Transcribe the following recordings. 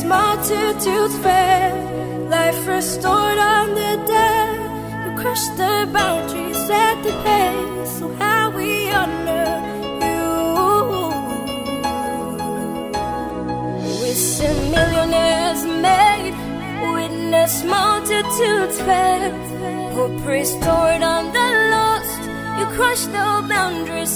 witness multitudes fail, life restored on the dead. You crushed the boundaries, set the pace. So how we honor you. See millionaires made, witness multitudes fail. Hope restored on the lost. You crushed the boundaries,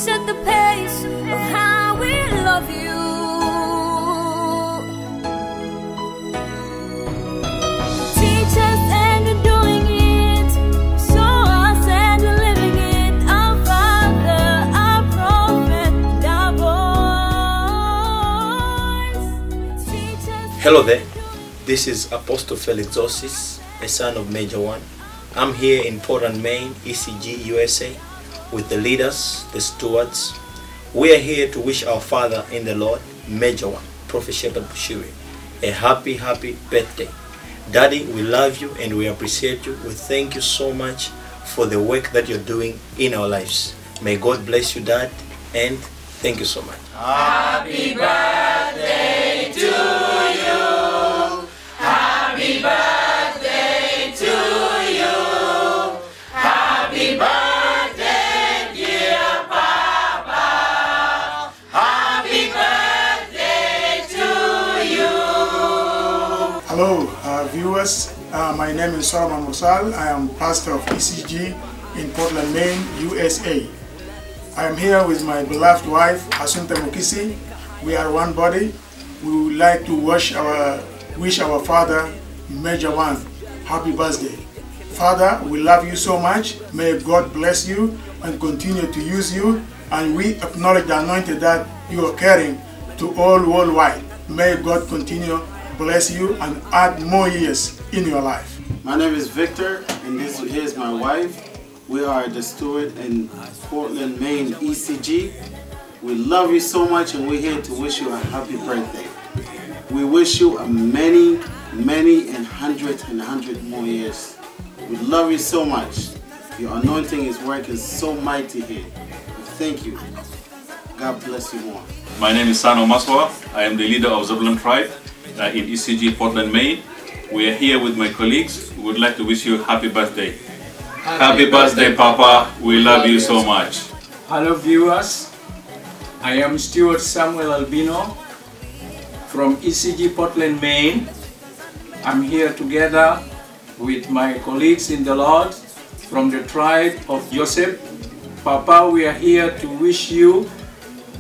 Hello there. This is Apostle Felix Zosis, a son of Major One. I'm here in Portland, Maine, ECG, USA, with the leaders, the stewards. We are here to wish our father in the Lord, Major One, Prophet Shepherd Bushiri, a happy, happy birthday. Daddy, we love you and we appreciate you. We thank you so much for the work that you're doing in our lives. May God bless you, Dad, and thank you so much. Hello, viewers. Uh, my name is Solomon Musal. I am pastor of ECG in Portland, Maine, USA. I am here with my beloved wife, Asunta Mukisi. We are one body. We would like to wish our, wish our father, Major One, happy birthday. Father, we love you so much. May God bless you and continue to use you. And we acknowledge the anointing that you are carrying to all worldwide. May God continue bless you and add more years in your life. My name is Victor, and this here's my wife. We are the steward in Portland, Maine, ECG. We love you so much, and we're here to wish you a happy birthday. We wish you a many, many, and hundred and hundred more years. We love you so much. Your anointing is working so mighty here. Thank you. God bless you more. My name is Sano Maswa. I am the leader of Zebulon Tribe uh, in ECG Portland, Maine. We are here with my colleagues. We would like to wish you a happy birthday. Happy, birthday, Papa. We love you so much. Hello viewers, I am Stewart Samuel Albino from ECG Portland, Maine. I'm here together with my colleagues in the Lord from the tribe of Joseph. Papa, we are here to wish you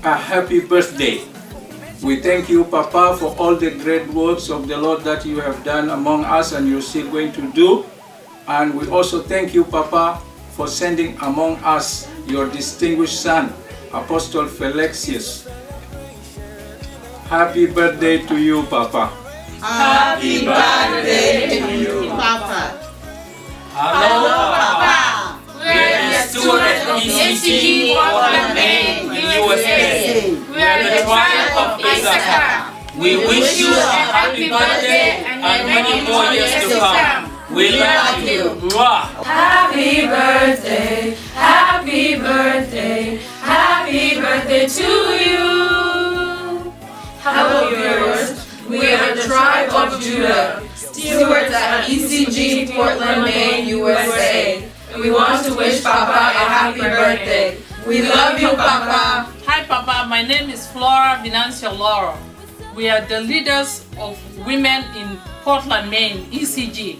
a happy birthday. We thank you, Papa, for all the great works of the Lord that you have done among us and you're still going to do. And we also thank you, Papa, for sending among us your distinguished son, Apostle Felixius. Happy birthday to you, Papa. Happy birthday to you, Papa. Hello, Papa. We're the students of ECG Portland, Maine, USA. We're the tribe of Issachar. We wish you a happy birthday and many more years to come. We love you. Happy birthday, happy birthday, happy birthday to you. Hello, viewers. We are the tribe of Judah, stewards at ECG Portland, Maine, USA. And we want to wish Papa a happy birthday. We love you, Papa. Hi, Papa. My name is Flora Venancio Laura. We are the leaders of women in Portland, Maine, ECG.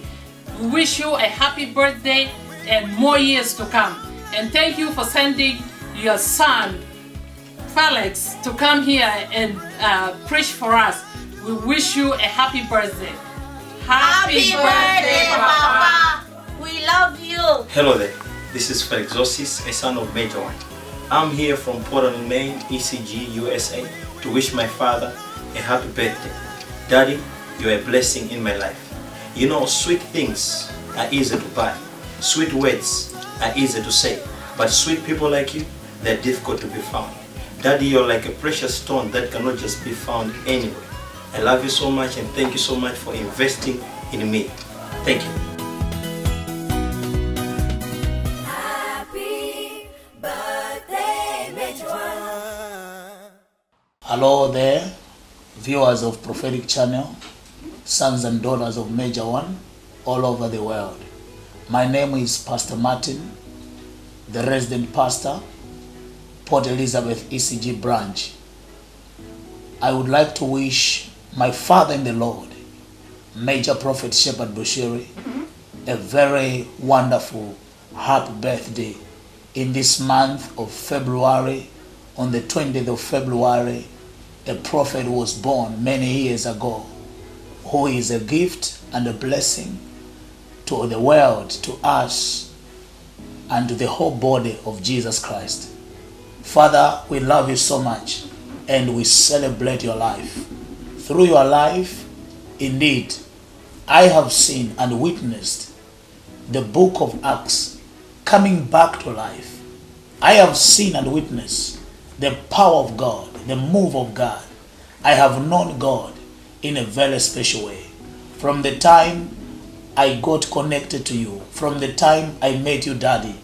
We wish you a happy birthday and more years to come. And thank you for sending your son, Felix, to come here and uh, preach for us. We wish you a happy birthday. Happy birthday, Papa. We love you. Hello there. This is Felix Zosis, a son of Major One. I'm here from Portland, Maine, ECG, USA, to wish my father a happy birthday. Daddy, you're a blessing in my life. You know, sweet things are easy to buy. Sweet words are easy to say. But sweet people like you, they're difficult to be found. Daddy, you're like a precious stone that cannot just be found anywhere. I love you so much and thank you so much for investing in me. Thank you. Hello there, viewers of Prophetic Channel. sons and daughters of Major One all over the world. My name is Pastor Martin, the resident pastor, Port Elizabeth ECG branch. I would like to wish my father in the Lord, Major Prophet Shepherd Bushiri, a very wonderful happy birthday in this month of February. On the 20th of February, a prophet was born many years ago who is a gift and a blessing to the world, to us, and to the whole body of Jesus Christ. Father, we love you so much and we celebrate your life. Through your life, indeed, I have seen and witnessed the book of Acts coming back to life. I have seen and witnessed the power of God, the move of God. I have known God in a very special way. From the time I got connected to you, from the time I met you, Daddy,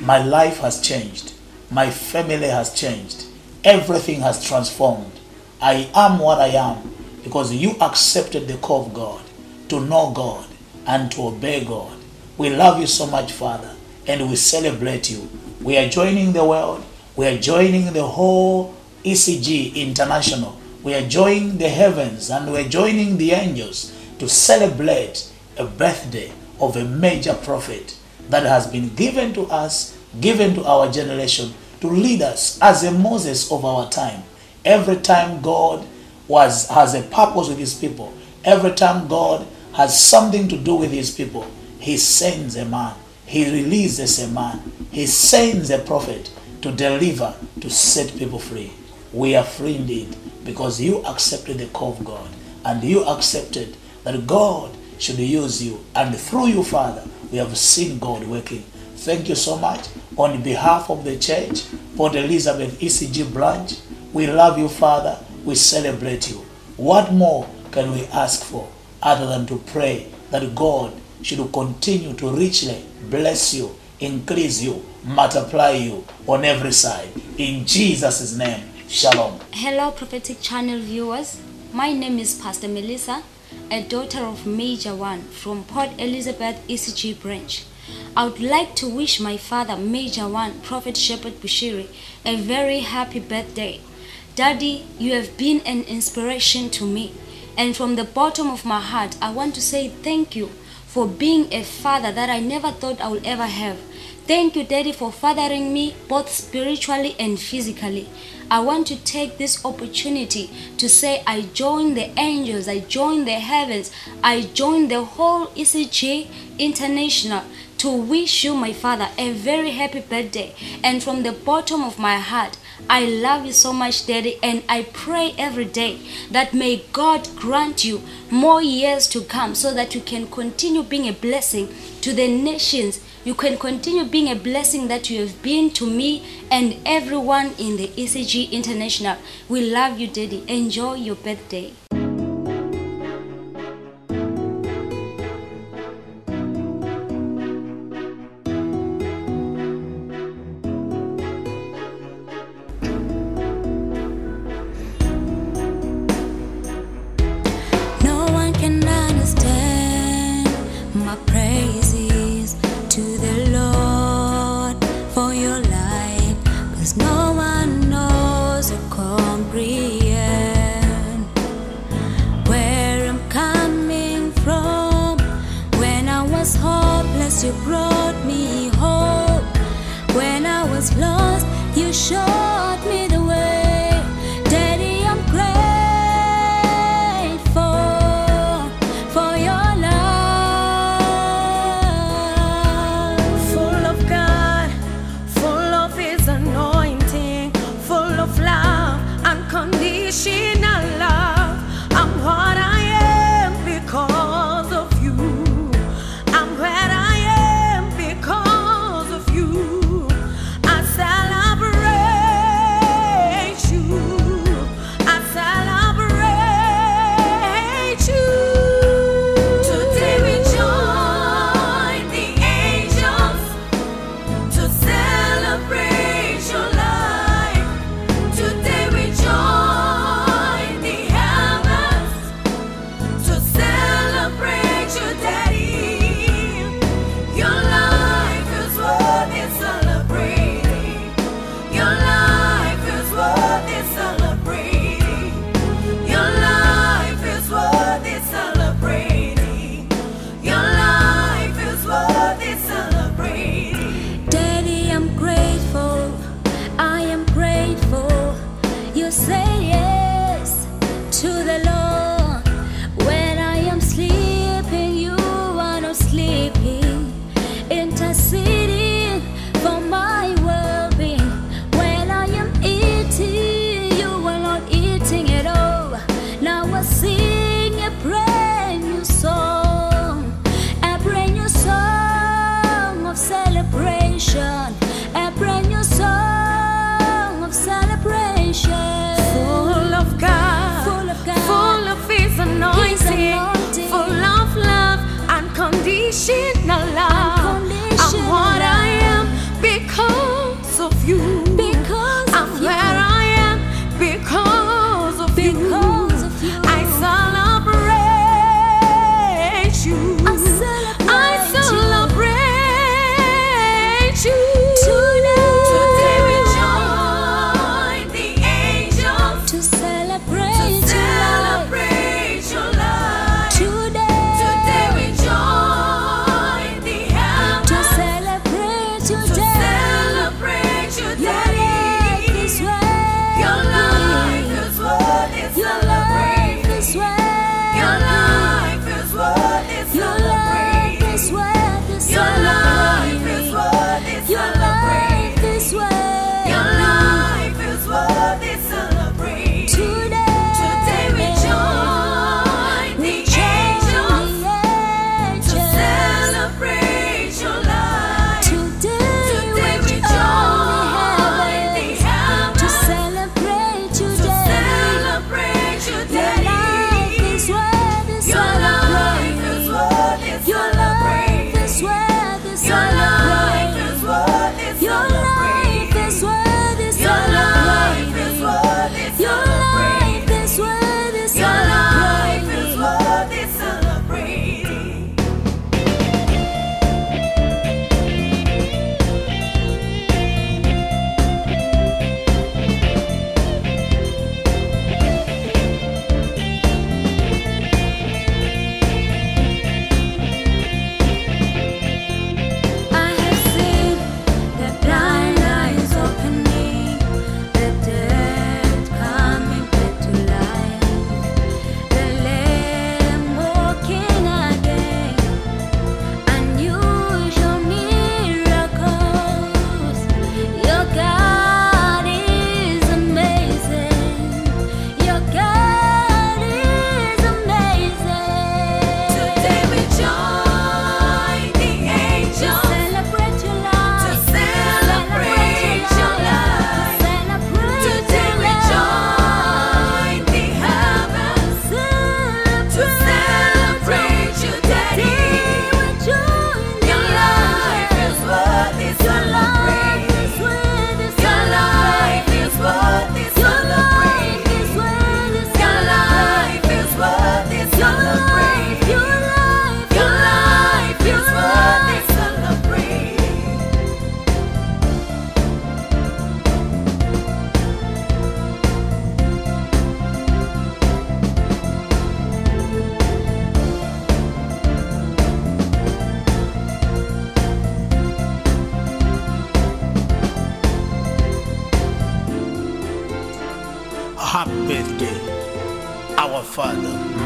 my life has changed. My family has changed. Everything has transformed. I am what I am because you accepted the call of God to know God and to obey God. We love you so much, Father, and we celebrate you. We are joining the world. We are joining the whole ECG International. We are joining the heavens and we are joining the angels to celebrate a birthday of a major prophet that has been given to us, given to our generation to lead us as a Moses of our time. Every time God was has a purpose with his people, every time God has something to do with his people, he sends a man. He releases a man. He sends a prophet to deliver, to set people free. We are free indeed because you accepted the call of God and you accepted that God should use you. And through you, Father, we have seen God working. Thank you so much. On behalf of the church, Port Elizabeth ECG branch, we love you, Father. We celebrate you. What more can we ask for other than to pray that God should continue to richly bless you, increase you, multiply you on every side. In Jesus' name, shalom. Hello, prophetic channel viewers. My name is Pastor Melissa, a daughter of Major One from Port Elizabeth ECG branch. I would like to wish my father, Major One, Prophet Shepherd Bushiri, a very happy birthday. Daddy, you have been an inspiration to me. And from the bottom of my heart, I want to say thank you for being a father that I never thought I would ever have. Thank you, Daddy, for fathering me both spiritually and physically. I want to take this opportunity to say I join the angels, I join the heavens, I join the whole ECG International to wish you, my father, a very happy birthday. And from the bottom of my heart, I love you so much, Daddy, and I pray every day that may God grant you more years to come so that you can continue being a blessing to the nations. You can continue being a blessing that you have been to me and everyone in the ECG International. We love you, Daddy. Enjoy your birthday. Comprehend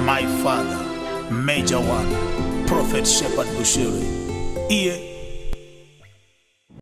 my father, Major One, Prophet Shepherd Bushiri. Iye